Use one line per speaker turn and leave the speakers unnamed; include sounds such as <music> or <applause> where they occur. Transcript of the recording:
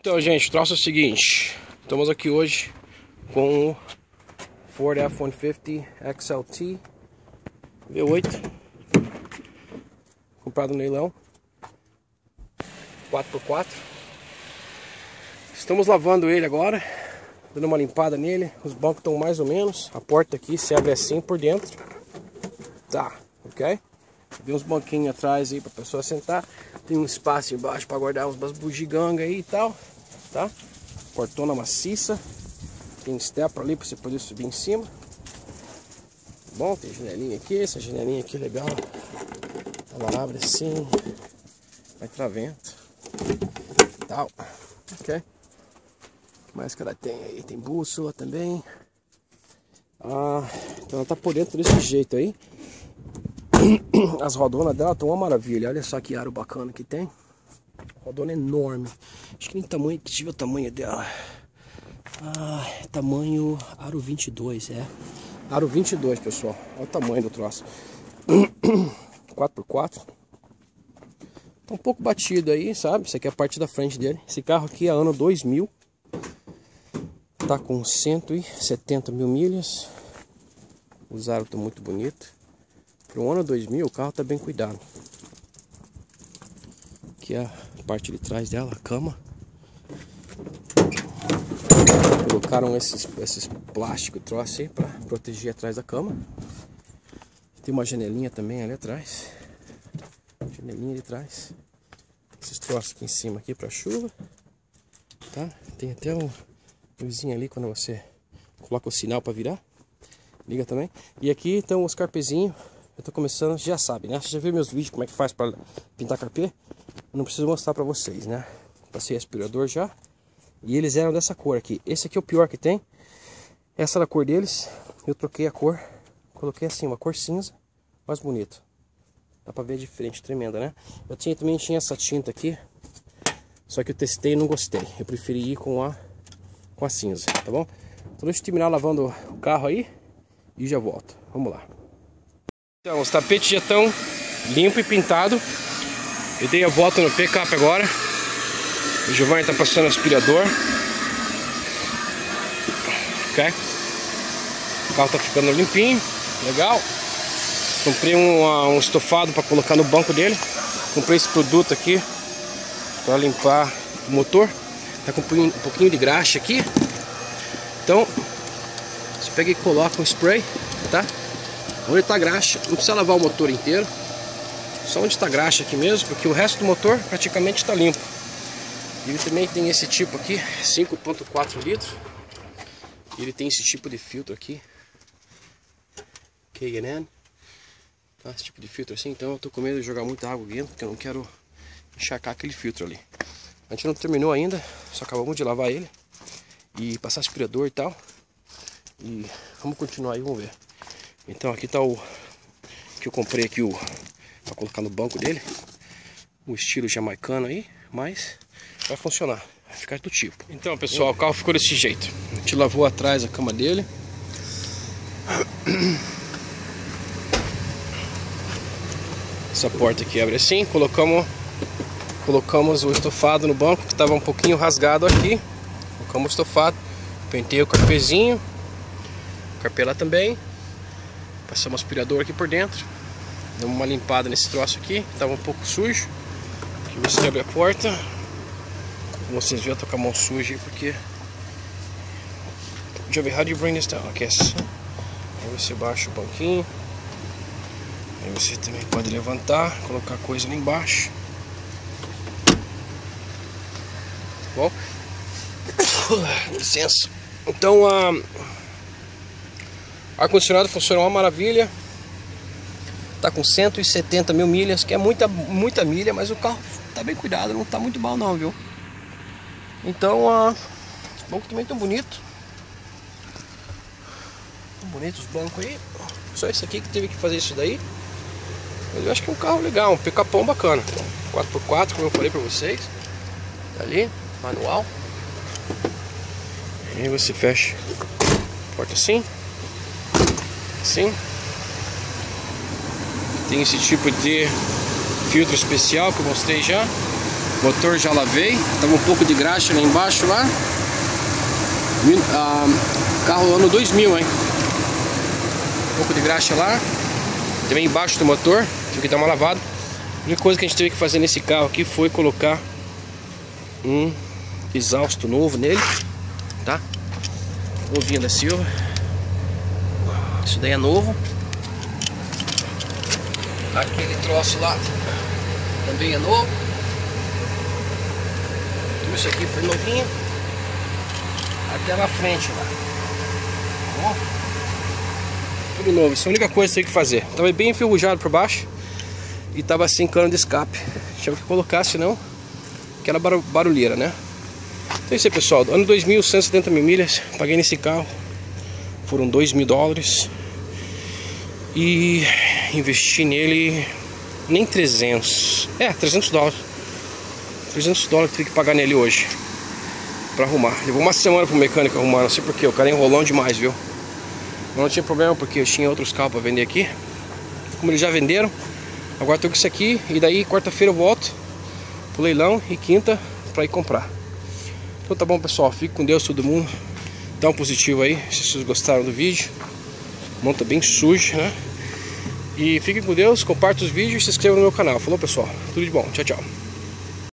Então, gente, o troço é o seguinte. Estamos aqui hoje com o Ford F-150 XLT V8 comprado no leilão. 4x4 Estamos lavando ele agora dando uma limpada nele. Os bancos estão mais ou menos. A porta aqui se abre assim por dentro. Tá, ok? Tem uns banquinhos atrás aí pra pessoa sentar tem um espaço embaixo para guardar umas bugigangas aí e tal tá? Portona maciça. Tem step ali para você poder subir em cima. Bom, tem janelinha aqui, essa janelinha aqui é legal. Ela abre assim, vai pra vento. Tal. Ok. Mais que ela tem aí? Tem bússola também. Ah, então ela tá por dentro desse jeito aí. <clears throat> As rodonas dela estão uma maravilha. Olha só que aro bacana que tem. Rodona enorme. Acho que nem tamanho, tive o tamanho dela. Ah, tamanho aro 22, é. Aro 22, pessoal. Olha o tamanho do troço. <clears throat> 4x4. Tá um pouco batido aí, sabe? Isso aqui é a parte da frente dele. Esse carro aqui é ano 2000. Tá com 170 mil milhas. Os aros estão muito bonitos. Para o ano 2000 o carro tá bem cuidado. Aqui é a parte de trás dela, a cama. Colocaram esses, esses plásticos troço aí para proteger atrás da cama. Tem uma janelinha também ali atrás. Janelinha de trás. Esses troços aqui em cima aqui para chuva. Tá? Tem até um luzinho ali quando você coloca o sinal para virar. Liga também. E aqui estão os carpezinhos. Eu tô começando, já sabe, né? Você já viu meus vídeos como é que faz para pintar carpê? Não preciso mostrar para vocês, né? Passei aspirador já. E eles eram dessa cor aqui. Esse aqui é o pior que tem. Essa era a cor deles. Eu troquei a cor. Coloquei assim, uma cor cinza. Mais bonito. Dá pra ver a diferença tremenda, né? Eu tinha, também tinha essa tinta aqui. Só que eu testei e não gostei. Eu preferi ir com a, com a cinza, tá bom? Então deixa eu terminar lavando o carro aí. E já volto. Vamos lá. Então, os tapetes já estão limpo e pintado. Eu dei a volta no picape agora. O Giovanni tá passando aspirador. Ok? O carro tá ficando limpinho. Legal. Comprei um, um estofado para colocar no banco dele. Comprei esse produto aqui para limpar o motor. Tá com um pouquinho de graxa aqui. Então, você pega e coloca um spray, tá? Onde tá graxa, não precisa lavar o motor inteiro. Só onde está graxa aqui mesmo, porque o resto do motor praticamente está limpo. Ele também tem esse tipo aqui, 5.4 litros. Ele tem esse tipo de filtro aqui. K&N. Tá, esse tipo de filtro assim, então eu tô com medo de jogar muita água dentro, porque eu não quero encharcar aquele filtro ali. A gente não terminou ainda, só acabamos de lavar ele. E passar aspirador e tal. E vamos continuar aí, vamos ver. Então aqui tá o que eu comprei aqui o para colocar no banco dele. O estilo jamaicano aí, mas vai funcionar, vai ficar do tipo. Então pessoal, o carro ficou desse jeito. A gente lavou atrás a cama dele. Essa porta aqui abre assim, colocamos colocamos o estofado no banco que estava um pouquinho rasgado aqui. Colocamos o estofado, pentei o carpezinho, carpela também. Passamos aspirador aqui por dentro. Damos uma limpada nesse troço aqui, estava um pouco sujo. Aqui você abre a porta. Como vocês viram, eu tô com a mão suja aí porque. Joby, how do you bring this down? Okay, assim. Aí você baixa o banquinho. Aí você também pode levantar, colocar coisa lá embaixo. Bom, <coughs> licença. Então, a ar-condicionado funciona uma maravilha tá com 170 mil milhas, que é muita, muita milha, mas o carro tá bem cuidado, não tá muito mal não, viu? Então, ah, os bancos também tão bonito. Tão bonitos os bancos aí. Só esse aqui que teve que fazer isso daí. Mas eu acho que é um carro legal, um picapão bacana. 4x4, como eu falei pra vocês. Tá ali, manual. E você fecha a porta assim. Assim. Tem esse tipo de filtro especial que eu mostrei já. Motor já lavei, tava um pouco de graxa lá embaixo lá. Ah, carro ano 2000, hein? Um pouco de graxa lá. Também embaixo do motor, tive que dar uma lavada. A única coisa que a gente teve que fazer nesse carro aqui foi colocar um exausto novo nele, tá? Ovinha da Silva. Isso daí é novo. Aquele troço lá também é novo. Isso aqui foi novinho. Até na frente lá. Tá bom? Tudo novo. Isso é a única coisa que tem que fazer. Tava bem enferrujado por baixo. E tava sem cano de escape. Tinha que colocar, senão aquela barulheira, né? Então é isso aí, pessoal. Ano 2000, 170 mil milhas. Paguei nesse carro. Foram 2 mil dólares. E investi nele nem 300. É, 300 dólares. 300 dólares que tive que pagar nele hoje. Pra arrumar. Levou uma semana pro mecânico arrumar. Não sei porquê. O cara enrolando demais, viu? Mas não tinha problema porque eu tinha outros carros pra vender aqui. Como eles já venderam. Agora tô com isso aqui. E daí quarta-feira eu volto pro leilão. E quinta pra ir comprar. Então tá bom, pessoal. Fique com Deus, todo mundo. Dá um positivo aí, se vocês gostaram do vídeo. Monta bem sujo, né? E fiquem com Deus, compartam os vídeos e se inscrevam no meu canal. Falou, pessoal? Tudo de bom. Tchau, tchau.